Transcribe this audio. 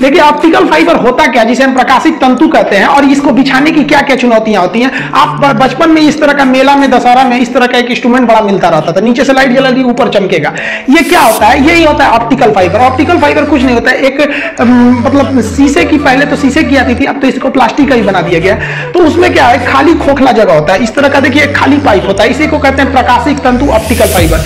देखिए optical fibre होता क्या जिसे हम प्रकाशिक तंतु कहते हैं, और इसको बिछाने की क्या क्या चुनौतियाँ होती हैं? आप बचपन में इस तरह का मेला में, दशहरा में इस तरह का एक इंस्ट्रूमेंट बड़ा मिलता रहता था। नीचे से लाइट जलेगी ऊपर चमकेगा। ये क्या होता है? यही होता है ऑप्टिकल फाइबर ऑप्टिकल फाइबर कुछ नहीं होता है। एक मतलब शीशे की, पहले तो शीशे की आती थी, अब तो इसको प्लास्टिक का ही बना दिया गया तो उसमें क्या है? खाली खोखला जगह होता है। इस तरह का देखिए खाली पाइप होता है। इसी को कहते हैं प्रकाशिक तंतु ऑप्टिकल फाइबर